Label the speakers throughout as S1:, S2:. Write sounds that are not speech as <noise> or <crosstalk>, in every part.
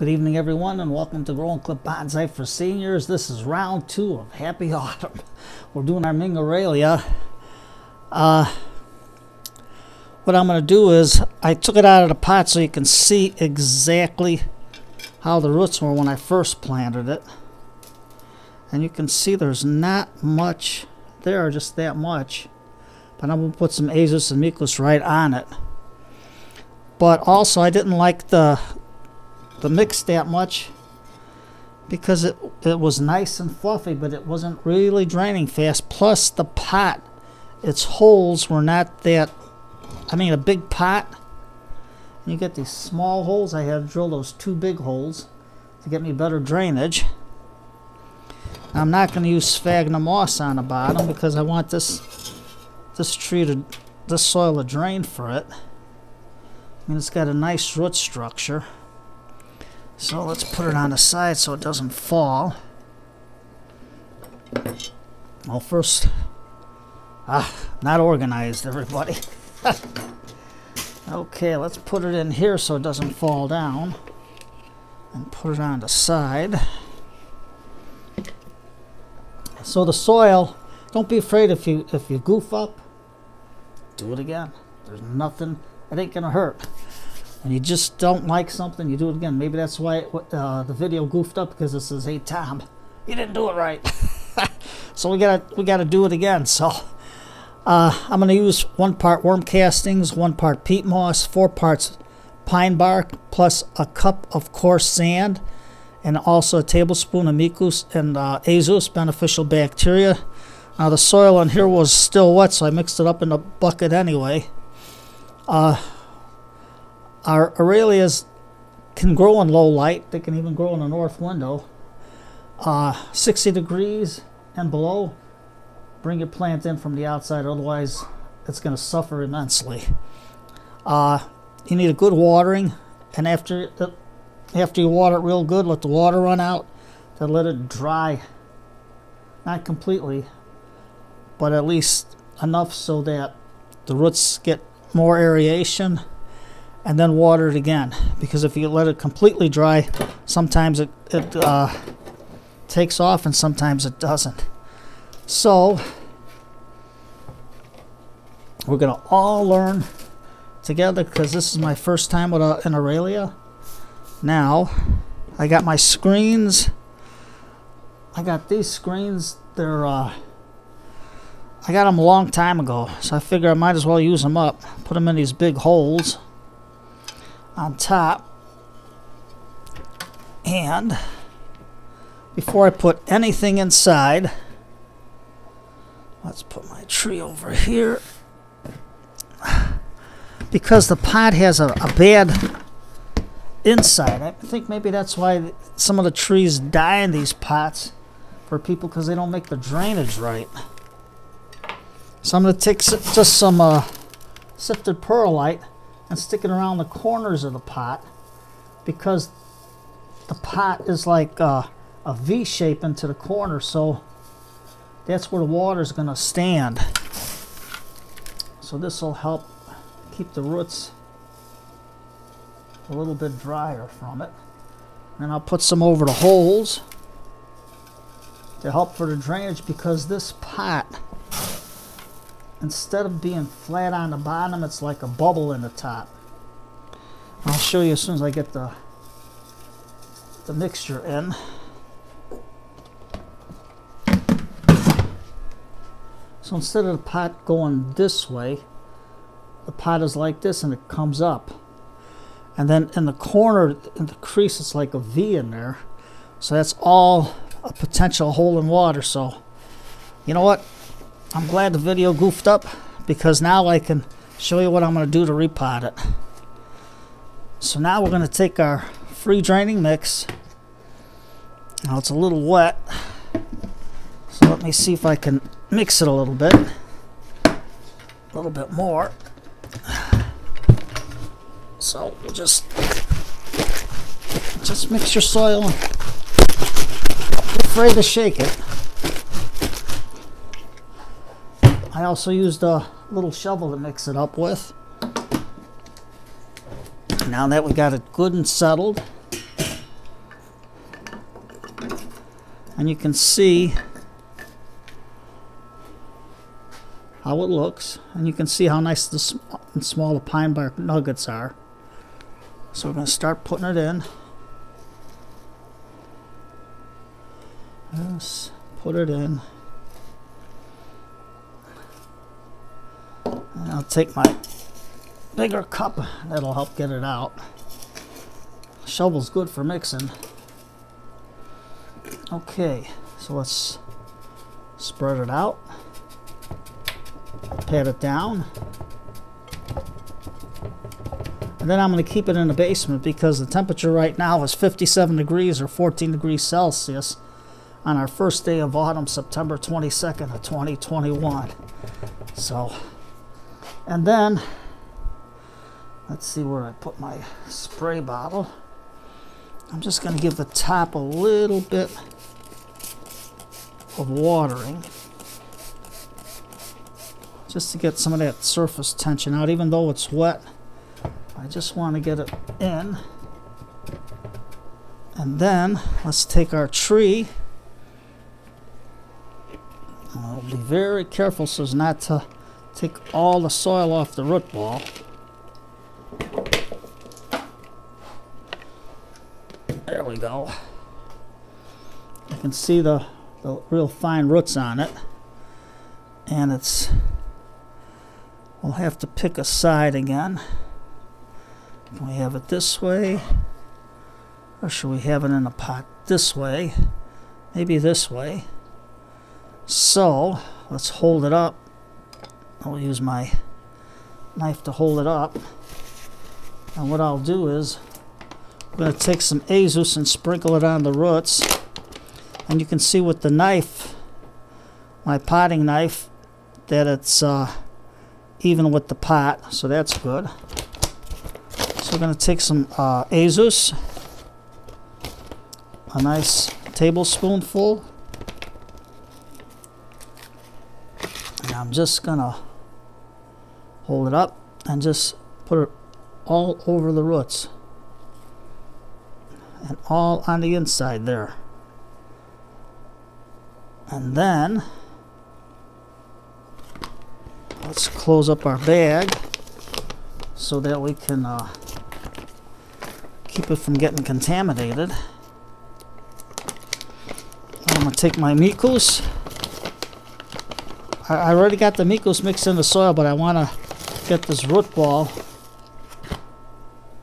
S1: Good evening, everyone, and welcome to Growing Clip Bonsai for Seniors. This is round two of Happy <laughs> Autumn. We're doing our Ming Aralia. Uh, what I'm going to do is, I took it out of the pot so you can see exactly how the roots were when I first planted it. And you can see there's not much there, just that much. But I'm going to put some Azos amicus right on it. But also, I didn't like the the mix that much because it, it was nice and fluffy, but it wasn't really draining fast. Plus, the pot, its holes were not that, I mean, a big pot. You get these small holes. I had to drill those two big holes to get me better drainage. I'm not going to use sphagnum moss on the bottom because I want this this tree to, this soil to drain for it. I mean, it's got a nice root structure. So let's put it on the side so it doesn't fall. Well, first, ah, not organized, everybody. <laughs> okay, let's put it in here so it doesn't fall down. And put it on the side. So the soil, don't be afraid if you if you goof up, do it again. There's nothing, it ain't gonna hurt and you just don't like something, you do it again. Maybe that's why uh, the video goofed up because it says, "Hey Tom, you didn't do it right." <laughs> so we gotta we gotta do it again. So uh, I'm gonna use one part worm castings, one part peat moss, four parts pine bark, plus a cup of coarse sand, and also a tablespoon of Mykos and uh, Azos beneficial bacteria. Now the soil in here was still wet, so I mixed it up in a bucket anyway. Uh, our Aralias can grow in low light. They can even grow in a north window. Uh, 60 degrees and below, bring your plant in from the outside. Otherwise, it's going to suffer immensely. Uh, you need a good watering. And after, after you water it real good, let the water run out. Then let it dry. Not completely, but at least enough so that the roots get more aeration and then water it again because if you let it completely dry sometimes it, it uh, takes off and sometimes it doesn't. So we're gonna all learn together because this is my first time with a, an Aralia now I got my screens. I got these screens they're uh, I got them a long time ago so I figure I might as well use them up put them in these big holes on top. And before I put anything inside, let's put my tree over here. Because the pot has a, a bad inside. I think maybe that's why some of the trees die in these pots for people because they don't make the drainage right. So I'm going to take just some uh, sifted perlite and stick it around the corners of the pot because the pot is like a V shape into the corner. So that's where the water is going to stand. So this will help keep the roots a little bit drier from it. And I'll put some over the holes to help for the drainage because this pot instead of being flat on the bottom, it's like a bubble in the top. I'll show you as soon as I get the the mixture in. So instead of the pot going this way, the pot is like this and it comes up. And then in the corner, in the crease, it's like a V in there. So that's all a potential hole in water. So, you know what? I'm glad the video goofed up because now I can show you what I'm going to do to repot it. So now we're going to take our free draining mix. Now it's a little wet. So let me see if I can mix it a little bit. A little bit more. So we'll just just mix your soil. Be afraid to shake it. I also used a little shovel to mix it up with. Now that we got it good and settled, and you can see how it looks, and you can see how nice the sm and small the pine bark nuggets are. So we're going to start putting it in. Let's put it in. I'll take my bigger cup. That'll help get it out. Shovel's good for mixing. Okay, so let's spread it out. Pat it down. And then I'm going to keep it in the basement because the temperature right now is 57 degrees or 14 degrees Celsius on our first day of autumn, September 22nd of 2021. So, and then, let's see where I put my spray bottle. I'm just going to give the top a little bit of watering just to get some of that surface tension out. Even though it's wet I just want to get it in. And then let's take our tree. I'll be very careful so as not to take all the soil off the root ball there we go you can see the, the real fine roots on it and it's we'll have to pick a side again can we have it this way? Or should we have it in a pot this way? Maybe this way. So, let's hold it up. I'll use my knife to hold it up. And what I'll do is, I'm going to take some Azos and sprinkle it on the roots. And you can see with the knife, my potting knife, that it's uh, even with the pot, so that's good. So we're going to take some uh, Azos, a nice tablespoonful. And I'm just going to hold it up and just put it all over the roots. And all on the inside there. And then, let's close up our bag so that we can uh, keep it from getting contaminated. I'm going to take my Mykos. I, already got the Mykos mixed in the soil, but I want to get this root ball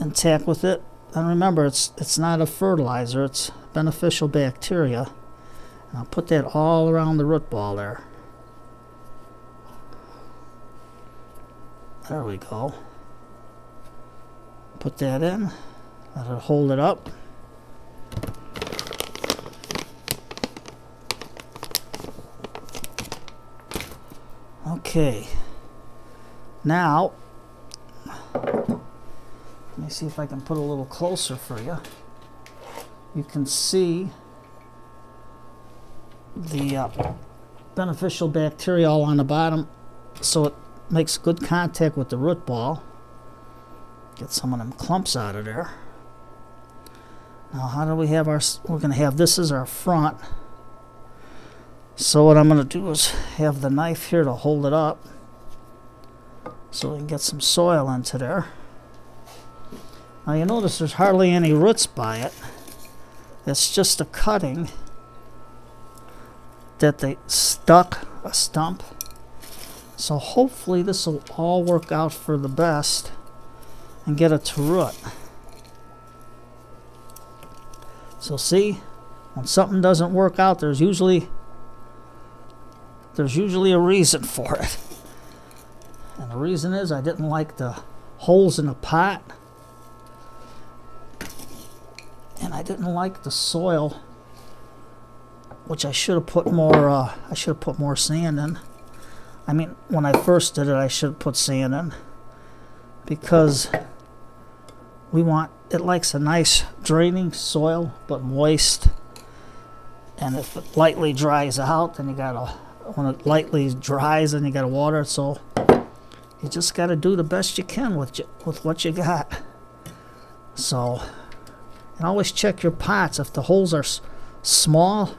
S1: intact with it. And remember, it's it's not a fertilizer, it's beneficial bacteria. And I'll put that all around the root ball there. There we go. Put that in. Let it hold it up. Okay. Now, let me see if I can put a little closer for you. You can see the uh, beneficial bacteria all on the bottom so it makes good contact with the root ball. Get some of them clumps out of there. Now how do we have our, we're going to have this as our front. So what I'm going to do is have the knife here to hold it up so we can get some soil into there. Now you notice there's hardly any roots by it. It's just a cutting that they stuck a stump. So hopefully this will all work out for the best and get it to root. So see, when something doesn't work out, there's usually there's usually a reason for it. And the reason is I didn't like the holes in the pot. And I didn't like the soil, which I should have put more, uh, I should have put more sand in. I mean, when I first did it, I should have put sand in. Because we want it likes a nice draining soil but moist and if it lightly dries out then you gotta when it lightly dries then you gotta water it so you just gotta do the best you can with with what you got so and always check your pots if the holes are small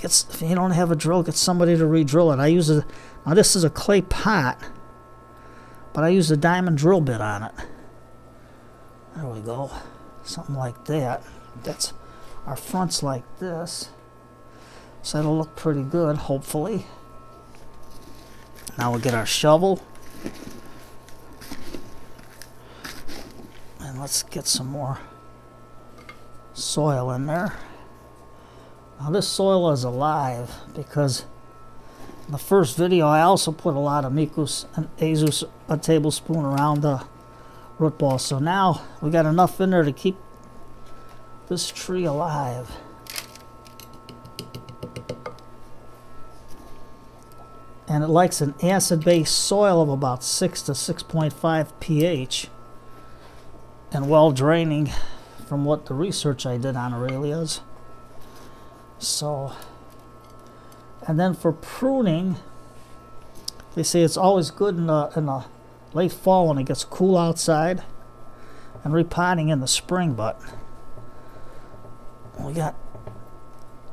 S1: Get, if you don't have a drill, get somebody to re-drill it. I use a, now this is a clay pot, but I use a diamond drill bit on it. There we go. Something like that. That's our front's like this. So it'll look pretty good, hopefully. Now we'll get our shovel. And let's get some more soil in there. Now this soil is alive because in the first video I also put a lot of Mykos and Azos a tablespoon around the root ball. So now we got enough in there to keep this tree alive. And it likes an acid-based soil of about 6 to 6.5 pH and well draining from what the research I did on Aralias. So, and then for pruning, they say it's always good in the, in the late fall when it gets cool outside and repotting in the spring, but we got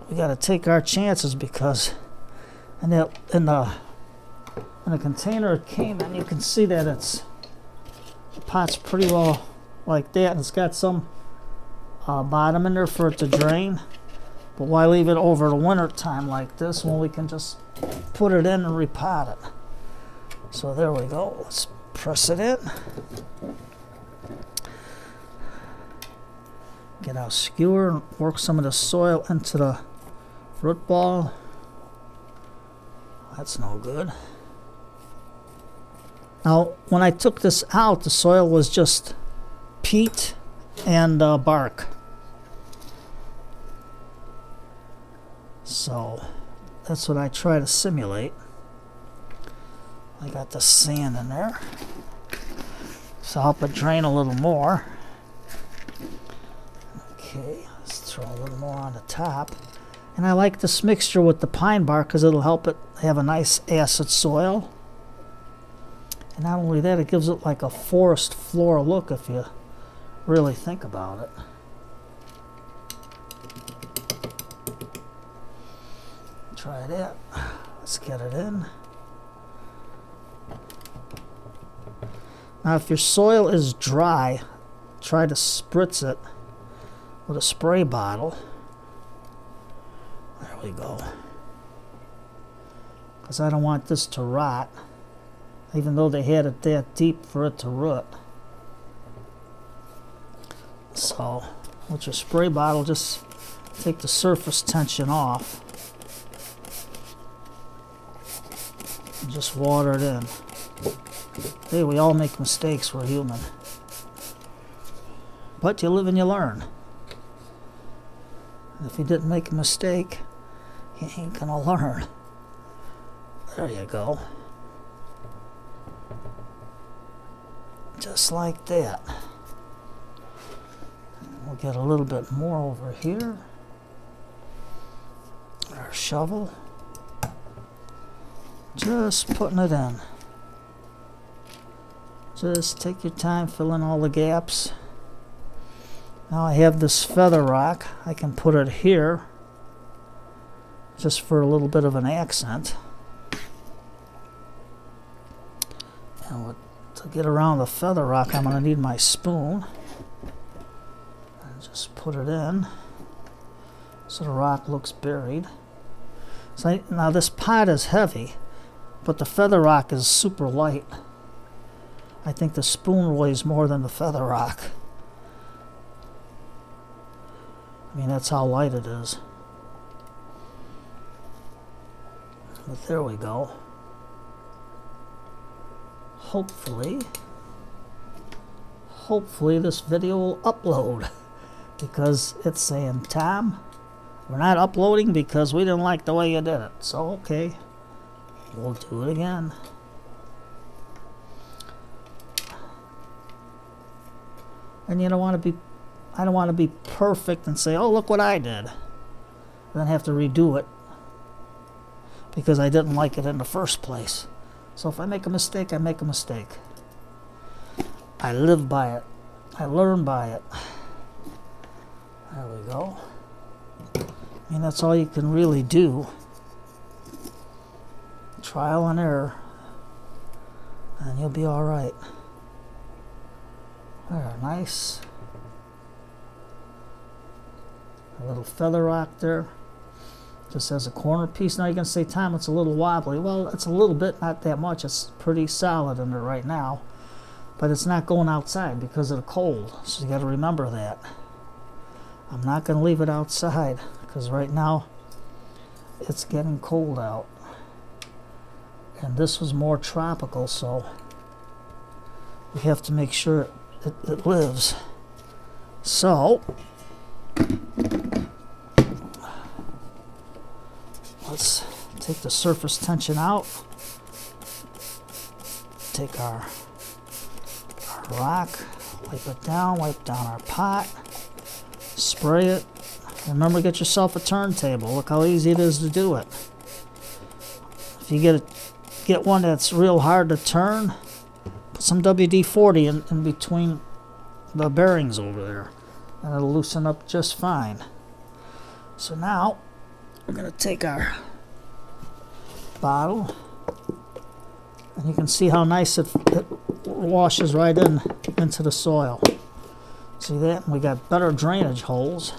S1: we got to take our chances because the in the in the container it came in you can see that it's the pot's pretty well like that and it's got some uh, bottom in there for it to drain but why leave it over the winter time like this when we can just put it in and repot it so there we go let's press it in Get our skewer and work some of the soil into the root ball. That's no good. Now, when I took this out, the soil was just peat and uh, bark. So, that's what I try to simulate. I got the sand in there. So help it drain a little more. Okay, let's throw a little more on the top. And I like this mixture with the pine bark because it'll help it have a nice acid soil. And not only that, it gives it like a forest floor look if you really think about it. Try that. Let's get it in. Now if your soil is dry, try to spritz it with a spray bottle. There we go. Because I don't want this to rot, even though they had it that deep for it to root. So, with your spray bottle, just take the surface tension off. And just water it in. Hey, we all make mistakes, we're human. But you live and you learn. If he didn't make a mistake, he ain't gonna learn. There you go. Just like that. We'll get a little bit more over here. Our shovel. Just putting it in. Just take your time filling all the gaps. Now I have this feather rock. I can put it here just for a little bit of an accent. And to get around the feather rock, I'm going to need my spoon. And just put it in so the rock looks buried. So now this pot is heavy, but the feather rock is super light. I think the spoon weighs more than the feather rock. I mean, that's how light it is. But there we go. Hopefully, hopefully this video will upload because it's saying, Tom, we're not uploading because we didn't like the way you did it. So, okay, we'll do it again. And you don't want to be I don't want to be perfect and say, oh, look what I did. And then have to redo it because I didn't like it in the first place. So if I make a mistake, I make a mistake. I live by it. I learn by it. There we go. I mean, that's all you can really do. Trial and error. And you'll be alright. There, nice. A little feather rock there. Just as a corner piece. Now you can say, Tom, it's a little wobbly. Well, it's a little bit, not that much. It's pretty solid in there right now. But it's not going outside because of the cold. So you got to remember that. I'm not going to leave it outside because right now it's getting cold out. And this was more tropical, so we have to make sure it, it lives. So, let's take the surface tension out. Take our, our rock, wipe it down, wipe down our pot, spray it. Remember, get yourself a turntable. Look how easy it is to do it. If you get a, get one that's real hard to turn, put some WD-40 in, in between the bearings over there, and it'll loosen up just fine. So now, we're going to take our bottle, and you can see how nice it, it washes right in into the soil. See that? We got better drainage holes.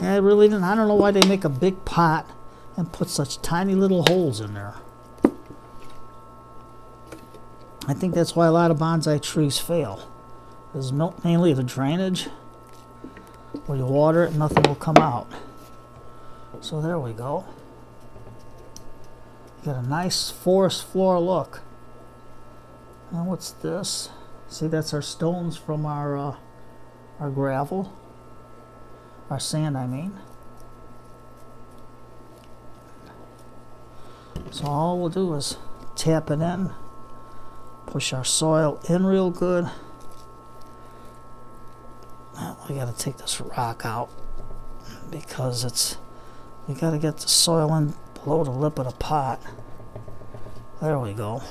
S1: I really didn't. I don't know why they make a big pot and put such tiny little holes in there. I think that's why a lot of bonsai trees fail. Is mainly the drainage. Where you water it, nothing will come out. So there we go. Got a nice forest floor look. And what's this? See, that's our stones from our uh, our gravel, our sand, I mean. So all we'll do is tap it in, push our soil in real good. We got to take this rock out because it's we got to get the soil in below the lip of the pot. There we go.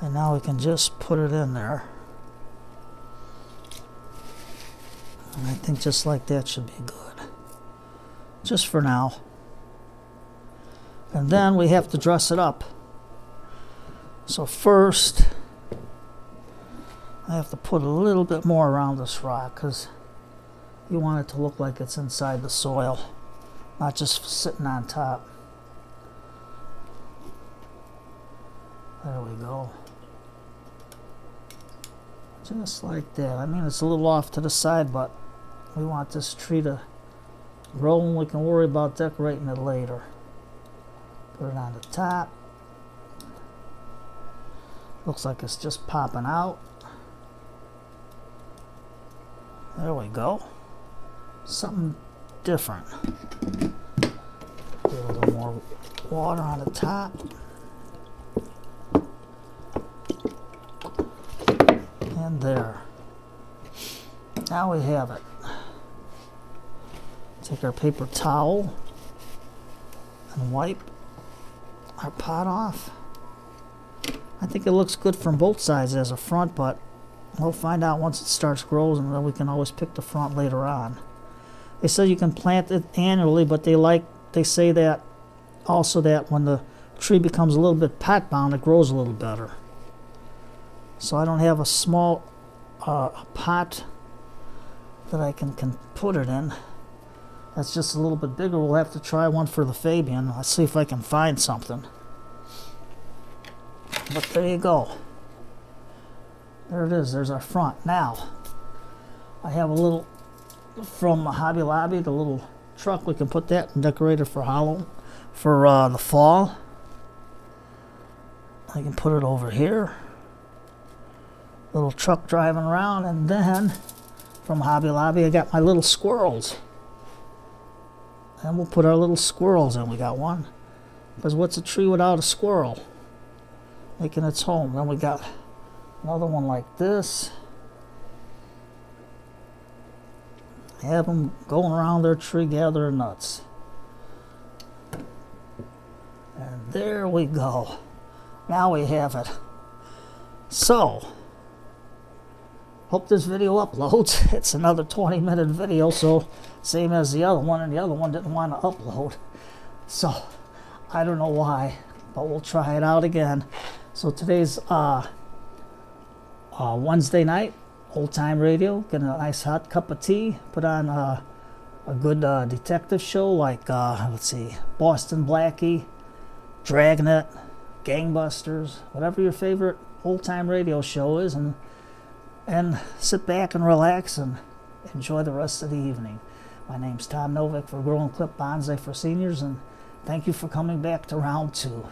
S1: And now we can just put it in there. And I think just like that should be good. Just for now. And then we have to dress it up. So first, I have to put a little bit more around this rock because you want it to look like it's inside the soil, not just sitting on top. There we go. Just like that. I mean, it's a little off to the side, but we want this tree to grow and we can worry about decorating it later. Put it on the top. Looks like it's just popping out. There we go. Something different. Get a little more water on the top. And there. Now we have it. Take our paper towel and wipe our pot off. I think it looks good from both sides as a front, but we'll find out once it starts growing, and then we can always pick the front later on. They said you can plant it annually, but they like they say that also that when the tree becomes a little bit pot bound, it grows a little better. So I don't have a small uh, pot that I can, can put it in. That's just a little bit bigger. We'll have to try one for the Fabian. Let's see if I can find something. But there you go. There it is. There's our front. Now, I have a little from Hobby Lobby, the little truck. We can put that and decorate it for Halloween, for uh, the fall. I can put it over here little truck driving around and then from Hobby Lobby I got my little squirrels and we'll put our little squirrels in we got one because what's a tree without a squirrel making its home then we got another one like this have them going around their tree gathering nuts and there we go now we have it so hope this video uploads. <laughs> It's another 20 minute video, so same as the other one, and the other one didn't want to upload. So I don't know why, but we'll try it out again. So today's uh, uh, Wednesday night, old time radio. Get a nice hot cup of tea. Put on uh, a good uh, detective show like uh, let's see, Boston Blackie, Dragnet, Gangbusters, whatever your favorite old time radio show is, and and sit back and relax and enjoy the rest of the evening. My name's Tom Novak for Growing Clip Bonsai for Seniors, and thank you for coming back to round two.